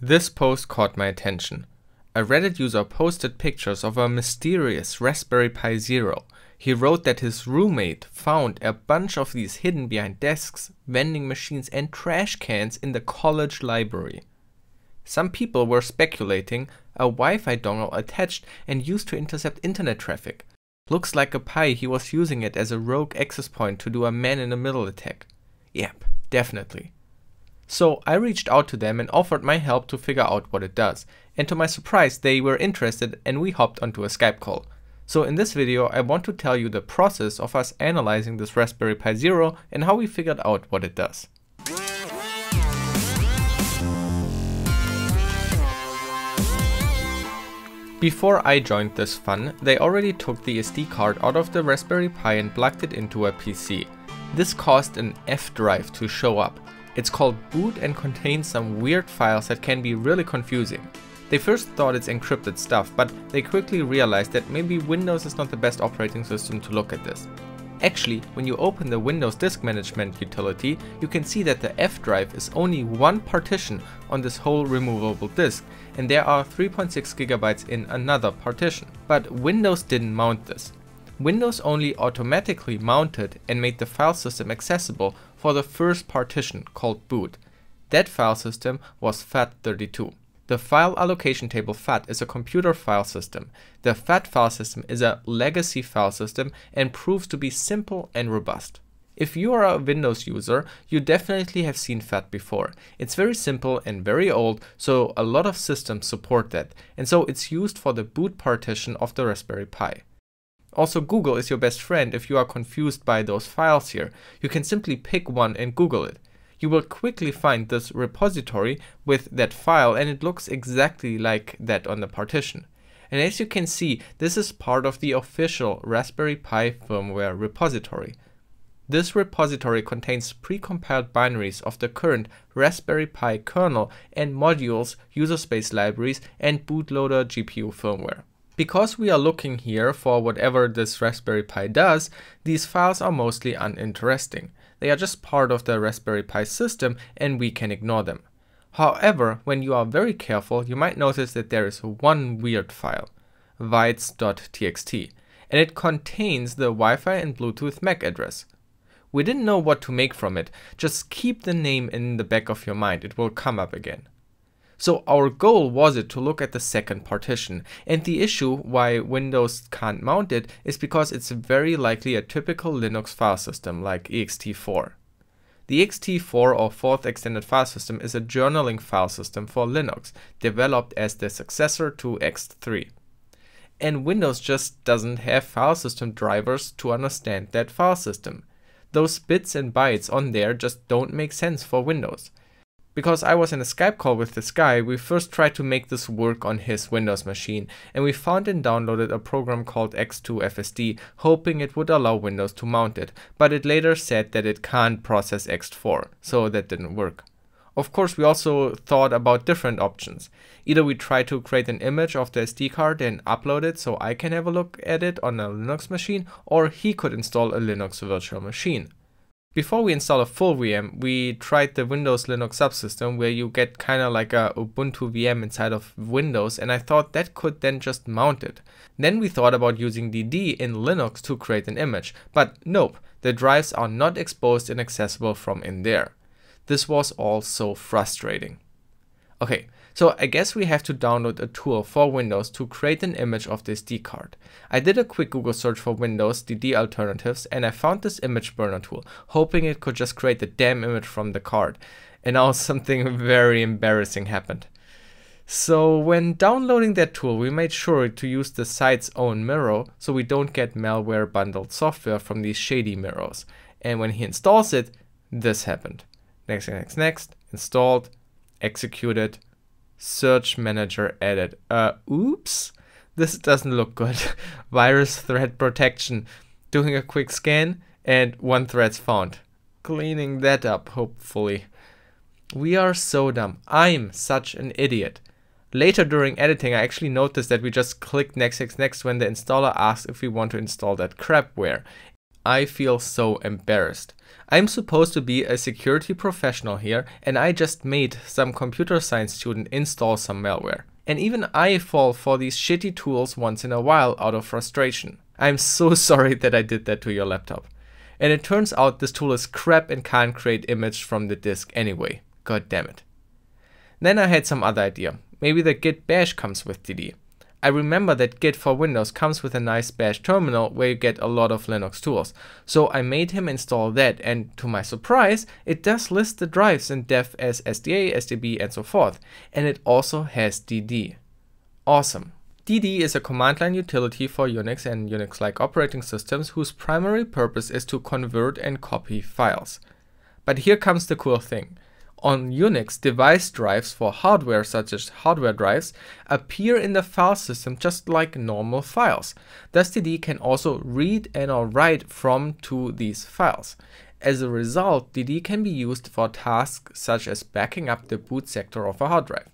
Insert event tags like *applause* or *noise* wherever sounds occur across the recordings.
This post caught my attention. A Reddit user posted pictures of a mysterious Raspberry Pi Zero. He wrote that his roommate found a bunch of these hidden behind desks, vending machines, and trash cans in the college library. Some people were speculating a Wi Fi dongle attached and used to intercept internet traffic. Looks like a Pi he was using it as a rogue access point to do a man in the middle attack. Yep, definitely. So I reached out to them and offered my help to figure out what it does. And to my surprise, they were interested and we hopped onto a Skype call. So in this video, I want to tell you the process of us analyzing this Raspberry Pi Zero and how we figured out what it does. Before I joined this fun, they already took the SD card out of the Raspberry Pi and plugged it into a PC. This caused an F drive to show up, it's called boot and contains some weird files that can be really confusing. They first thought it's encrypted stuff, but they quickly realized that maybe Windows is not the best operating system to look at this. Actually, when you open the Windows Disk Management utility, you can see that the F drive is only one partition on this whole removable disk, and there are 3.6 gigabytes in another partition. But Windows didn't mount this. Windows only automatically mounted and made the file system accessible for the first partition called boot. That file system was FAT32. The file allocation table FAT is a computer file system. The FAT file system is a legacy file system and proves to be simple and robust. If you are a Windows user, you definitely have seen FAT before. It's very simple and very old, so a lot of systems support that, and so it's used for the boot partition of the Raspberry Pi. Also Google is your best friend if you are confused by those files here. You can simply pick one and Google it. You will quickly find this repository with that file and it looks exactly like that on the partition. And as you can see, this is part of the official Raspberry Pi firmware repository. This repository contains precompiled binaries of the current Raspberry Pi kernel and modules, user space libraries, and bootloader GPU firmware. Because we are looking here for whatever this Raspberry Pi does, these files are mostly uninteresting. They are just part of the Raspberry Pi system and we can ignore them. However, when you are very careful, you might notice that there is one weird file, waitz.txt, and it contains the Wi-Fi and Bluetooth MAC address. We didn't know what to make from it, just keep the name in the back of your mind, it will come up again. So our goal was it to look at the second partition. And the issue why Windows can't mount it is because it's very likely a typical Linux file system like ext4. The ext4 or fourth extended file system is a journaling file system for Linux, developed as the successor to ext3. And Windows just doesn't have file system drivers to understand that file system. Those bits and bytes on there just don't make sense for Windows. Because I was in a Skype call with this guy, we first tried to make this work on his Windows machine, and we found and downloaded a program called Ext2Fsd, hoping it would allow Windows to mount it, but it later said that it can't process ext4, so that didn't work. Of course, we also thought about different options. Either we try to create an image of the SD card and upload it so I can have a look at it on a Linux machine, or he could install a Linux virtual machine. Before we install a full VM, we tried the Windows Linux subsystem where you get kind of like a Ubuntu VM inside of Windows and I thought that could then just mount it. Then we thought about using DD in Linux to create an image, but nope, the drives are not exposed and accessible from in there. This was all so frustrating. Okay, so I guess we have to download a tool for Windows to create an image of this SD card. I did a quick Google search for Windows DD alternatives and I found this image burner tool, hoping it could just create the damn image from the card. And now *laughs* something very embarrassing happened. So when downloading that tool, we made sure to use the site's own mirror so we don't get malware bundled software from these shady mirrors. And when he installs it, this happened. Next, next, next, installed, executed, Search Manager added. Uh, oops, this doesn't look good. *laughs* Virus threat protection. Doing a quick scan and one thread's found. Cleaning that up, hopefully. We are so dumb. I'm such an idiot. Later during editing, I actually noticed that we just clicked next, next, next when the installer asked if we want to install that crapware. I feel so embarrassed. I'm supposed to be a security professional here and I just made some computer science student install some malware. And even I fall for these shitty tools once in a while out of frustration. I'm so *laughs* sorry that I did that to your laptop. And it turns out this tool is crap and can't create image from the disk anyway. God damn it. Then I had some other idea. Maybe the git bash comes with DD. I remember that Git for Windows comes with a nice bash terminal where you get a lot of Linux tools. So I made him install that and to my surprise, it does list the drives in dev as SDA, SDB and so forth. And it also has DD. Awesome. DD is a command line utility for Unix and Unix-like operating systems whose primary purpose is to convert and copy files. But here comes the cool thing. On Unix, device drives for hardware such as hardware drives appear in the file system just like normal files. Thus DD can also read and or write from to these files. As a result, DD can be used for tasks such as backing up the boot sector of a hard drive.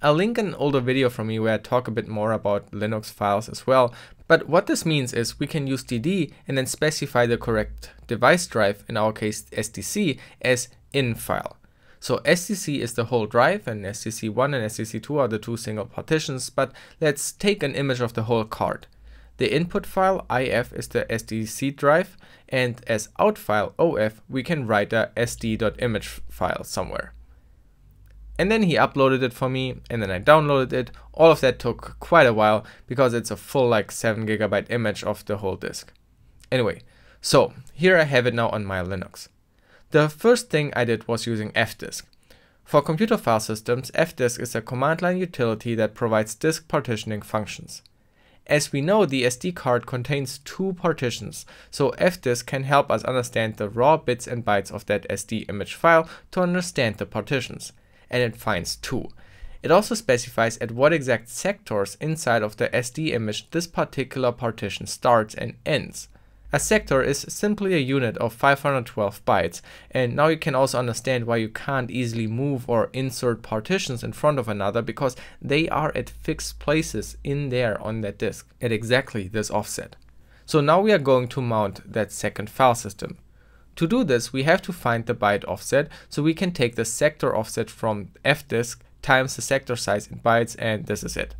I'll link an older video from me where I talk a bit more about Linux files as well, but what this means is we can use DD and then specify the correct device drive, in our case SDC, as in file. So SDC is the whole drive and SDC1 and SDC2 are the two single partitions, but let's take an image of the whole card. The input file IF is the SDC drive and as out file OF we can write a sd.image file somewhere. And then he uploaded it for me and then I downloaded it. All of that took quite a while because it's a full like 7 gigabyte image of the whole disk. Anyway, so here I have it now on my Linux. The first thing I did was using fdisk. For computer file systems, fdisk is a command line utility that provides disk partitioning functions. As we know, the SD card contains two partitions, so fdisk can help us understand the raw bits and bytes of that SD image file to understand the partitions, and it finds two. It also specifies at what exact sectors inside of the SD image this particular partition starts and ends. A sector is simply a unit of 512 bytes, and now you can also understand why you can't easily move or insert partitions in front of another because they are at fixed places in there on that disk at exactly this offset. So now we are going to mount that second file system. To do this, we have to find the byte offset, so we can take the sector offset from fdisk times the sector size in bytes, and this is it.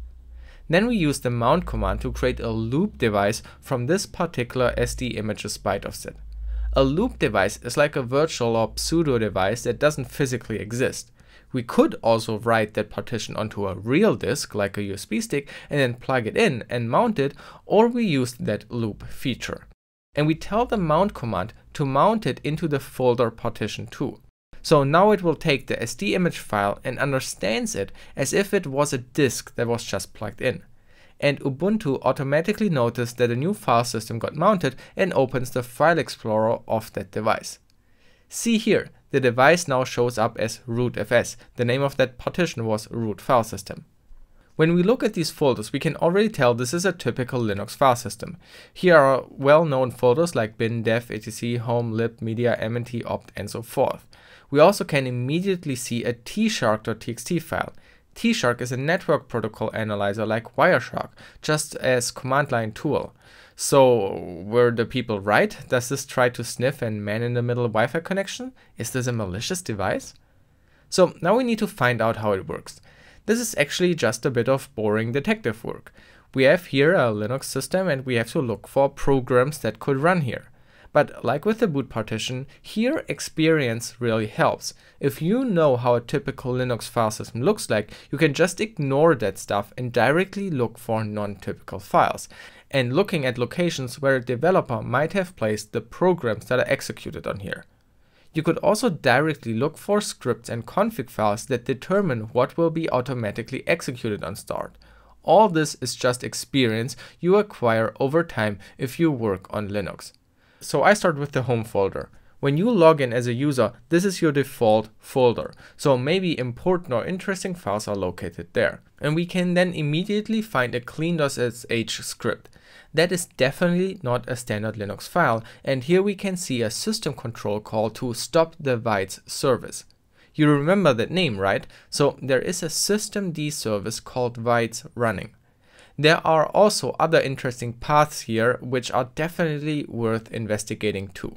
Then we use the mount command to create a loop device from this particular SD image's byte offset. A loop device is like a virtual or pseudo device that doesn't physically exist. We could also write that partition onto a real disk like a USB stick and then plug it in and mount it or we use that loop feature. And we tell the mount command to mount it into the folder partition too. So now it will take the SD image file and understands it as if it was a disk that was just plugged in. And Ubuntu automatically noticed that a new file system got mounted and opens the file explorer of that device. See here, the device now shows up as rootfs. The name of that partition was root file system. When we look at these folders, we can already tell this is a typical Linux file system. Here are well-known folders like bin, dev, etc, home, lib, media, mnt, opt, and so forth we also can immediately see a tshark.txt file. Tshark is a network protocol analyzer like Wireshark, just as command line tool. So were the people right? Does this try to sniff a man-in-the-middle Wi-Fi connection? Is this a malicious device? So now we need to find out how it works. This is actually just a bit of boring detective work. We have here a Linux system and we have to look for programs that could run here. But like with the boot partition, here experience really helps. If you know how a typical Linux file system looks like, you can just ignore that stuff and directly look for non-typical files. And looking at locations where a developer might have placed the programs that are executed on here. You could also directly look for scripts and config files that determine what will be automatically executed on start. All this is just experience you acquire over time if you work on Linux. So I start with the home folder. When you log in as a user, this is your default folder. So maybe important or interesting files are located there. And we can then immediately find a clean.sh script. That is definitely not a standard Linux file. And here we can see a system control call to stop the Waitz service. You remember that name, right? So there is a systemd service called Waitz running. There are also other interesting paths here which are definitely worth investigating too.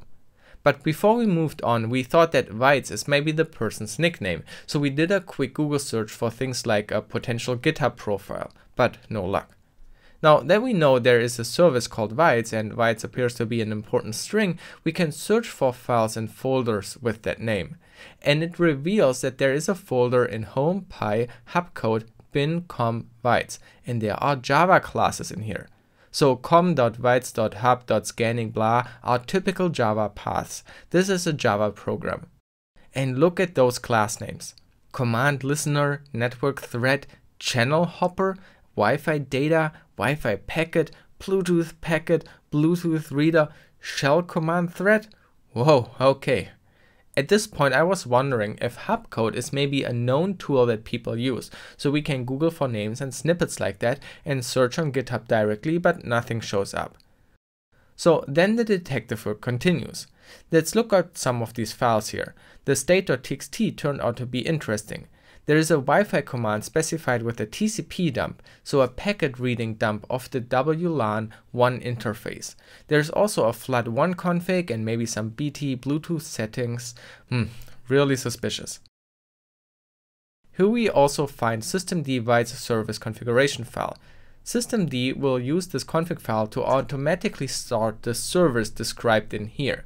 But before we moved on, we thought that Waitz is maybe the person's nickname, so we did a quick Google search for things like a potential GitHub profile, but no luck. Now that we know there is a service called Waitz and Waitz appears to be an important string, we can search for files and folders with that name. And it reveals that there is a folder in home pi hubcode bin com Waitz and there are Java classes in here. So com.waitz.hub.scanning blah are typical Java paths. This is a Java program. And look at those class names. Command listener, network thread, channel hopper, Wi-Fi data, Wi-Fi packet, Bluetooth packet, Bluetooth reader, shell command thread. Whoa, okay. At this point, I was wondering if Hubcode is maybe a known tool that people use, so we can Google for names and snippets like that and search on GitHub directly, but nothing shows up. So then the detective work continues. Let's look at some of these files here. The state.txt turned out to be interesting. There is a Wi-Fi command specified with a TCP dump, so a packet reading dump of the WLAN 1 interface. There's also a FLUD1 config and maybe some BT Bluetooth settings. Hmm, really suspicious. Here we also find systemd service configuration file. Systemd will use this config file to automatically start the service described in here.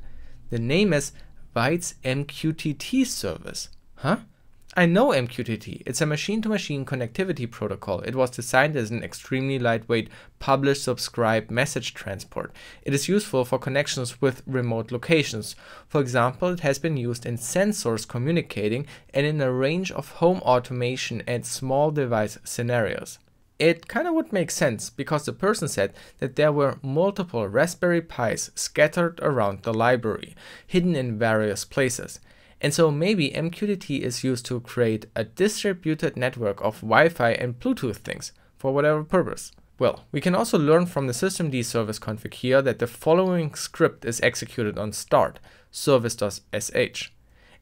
The name is Waitz MQTT service. Huh? I know MQTT. It's a machine-to-machine connectivity protocol. It was designed as an extremely lightweight publish-subscribe message transport. It is useful for connections with remote locations. For example, it has been used in sensors communicating and in a range of home automation and small device scenarios. It kind of would make sense because the person said that there were multiple Raspberry Pis scattered around the library, hidden in various places. And so maybe MQTT is used to create a distributed network of Wi-Fi and Bluetooth things for whatever purpose. Well, we can also learn from the systemd service config here that the following script is executed on start, service.sh.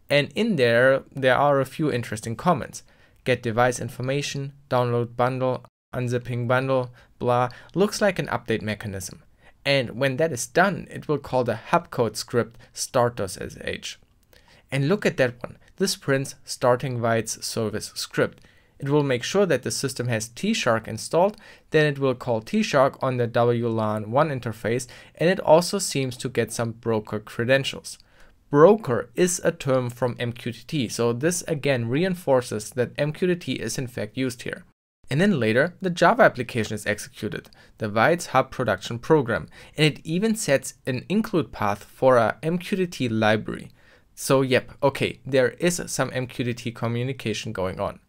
And in there, there are a few interesting comments. Get device information, download bundle, unzipping bundle, blah, looks like an update mechanism. And when that is done, it will call the hubcode script start.sh. And look at that one. This prints starting Waitz service script. It will make sure that the system has Tshark installed, then it will call Tshark on the WLAN 1 interface, and it also seems to get some broker credentials. Broker is a term from MQTT, so this again reinforces that MQTT is in fact used here. And then later, the Java application is executed, the Waitz Hub production program, and it even sets an include path for a MQTT library. So yep, okay, there is some MQTT communication going on.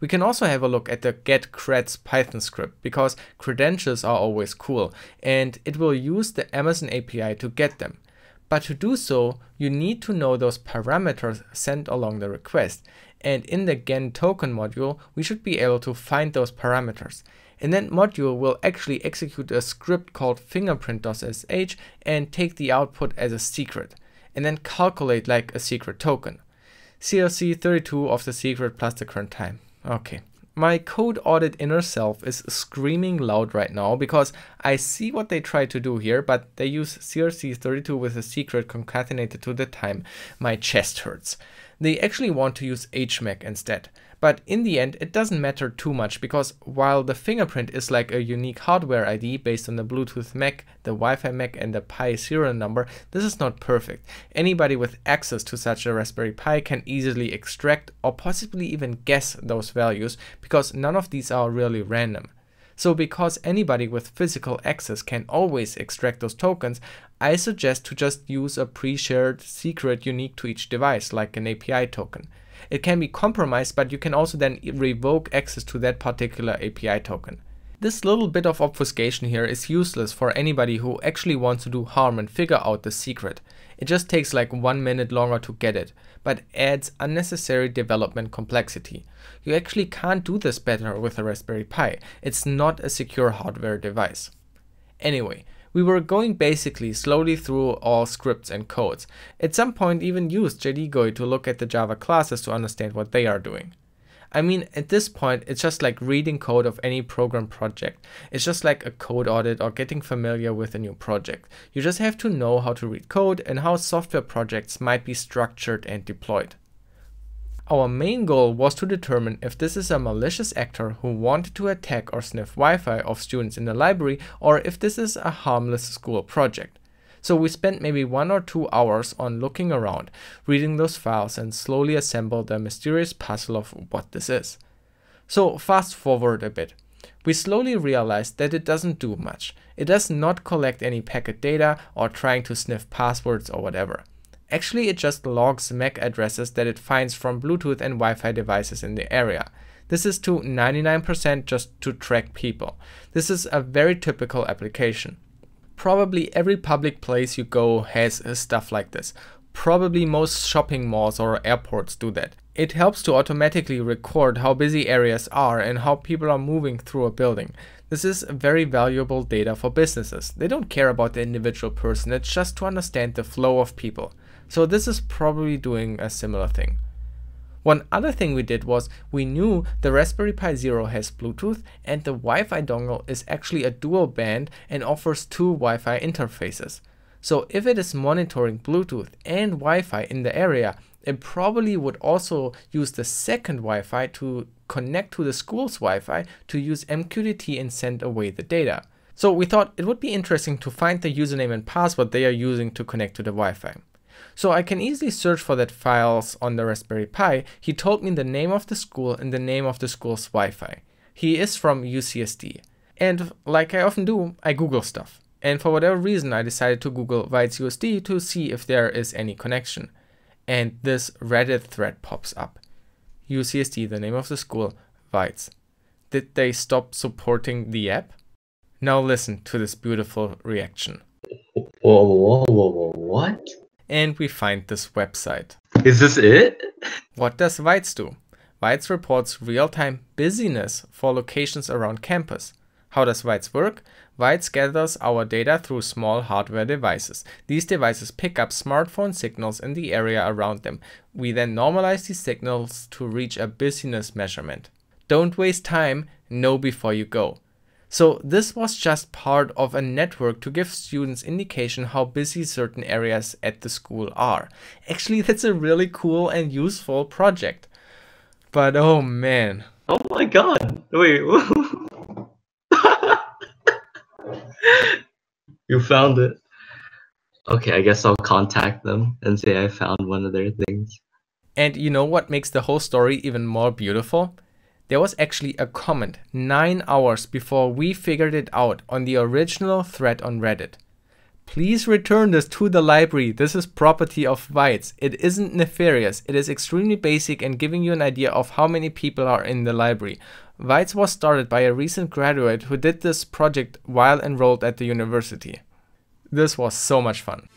We can also have a look at the get creds Python script because credentials are always cool and it will use the Amazon API to get them. But to do so, you need to know those parameters sent along the request. And in the gen token module, we should be able to find those parameters. And that module will actually execute a script called fingerprint.sh and take the output as a secret and then calculate like a secret token. CRC 32 of the secret plus the current time. Okay. My code audit inner self is screaming loud right now because I see what they try to do here, but they use CRC32 with a secret concatenated to the time. My chest hurts. They actually want to use HMAC instead. But in the end, it doesn't matter too much because while the fingerprint is like a unique hardware ID based on the Bluetooth MAC, the Wi-Fi MAC and the Pi serial number, this is not perfect. Anybody with access to such a Raspberry Pi can easily extract or possibly even guess those values because none of these are really random. So because anybody with physical access can always extract those tokens, I suggest to just use a pre-shared secret unique to each device like an API token it can be compromised, but you can also then revoke access to that particular API token. This little bit of obfuscation here is useless for anybody who actually wants to do harm and figure out the secret. It just takes like one minute longer to get it, but adds unnecessary development complexity. You actually can't do this better with a Raspberry Pi. It's not a secure hardware device. Anyway, we were going basically slowly through all scripts and codes. At some point even used JDGUI to look at the Java classes to understand what they are doing. I mean, at this point, it's just like reading code of any program project. It's just like a code audit or getting familiar with a new project. You just have to know how to read code and how software projects might be structured and deployed. Our main goal was to determine if this is a malicious actor who wanted to attack or sniff Wi-Fi of students in the library or if this is a harmless school project. So we spent maybe one or two hours on looking around, reading those files and slowly assemble the mysterious puzzle of what this is. So fast forward a bit. We slowly realized that it doesn't do much. It does not collect any packet data or trying to sniff passwords or whatever. Actually, it just logs MAC addresses that it finds from Bluetooth and Wi-Fi devices in the area. This is to 99% just to track people. This is a very typical application. Probably every public place you go has stuff like this. Probably most shopping malls or airports do that. It helps to automatically record how busy areas are and how people are moving through a building. This is very valuable data for businesses. They don't care about the individual person, it's just to understand the flow of people. So this is probably doing a similar thing. One other thing we did was we knew the Raspberry Pi Zero has Bluetooth and the Wi-Fi dongle is actually a dual band and offers two Wi-Fi interfaces. So if it is monitoring Bluetooth and Wi-Fi in the area, it probably would also use the second Wi-Fi to connect to the school's Wi-Fi to use MQTT and send away the data. So we thought it would be interesting to find the username and password they are using to connect to the Wi-Fi. So I can easily search for that files on the Raspberry Pi. He told me the name of the school and the name of the school's Wi-Fi. He is from UCSD. And like I often do, I Google stuff. And for whatever reason, I decided to Google Waitz USD to see if there is any connection. And this Reddit thread pops up. UCSD, the name of the school, Waitz. Did they stop supporting the app? Now listen to this beautiful reaction. Whoa, whoa, whoa, whoa, what? And we find this website. Is this it? What does Waitz do? Waitz reports real-time busyness for locations around campus. How does Waitz work? Waitz gathers our data through small hardware devices. These devices pick up smartphone signals in the area around them. We then normalize these signals to reach a busyness measurement. Don't waste time, know before you go. So this was just part of a network to give students indication how busy certain areas at the school are. Actually, *laughs* that's a really cool and useful project. But oh man. Oh my god. Wait. *laughs* you found it. Okay, I guess I'll contact them and say I found one of their things. And you know what makes the whole story even more beautiful? There was actually a comment 9 hours before we figured it out on the original thread on Reddit. Please return this to the library. This is property of Waitz. It isn't nefarious. It is extremely basic and giving you an idea of how many people are in the library. Waitz was started by a recent graduate who did this project while enrolled at the university. This was so much fun.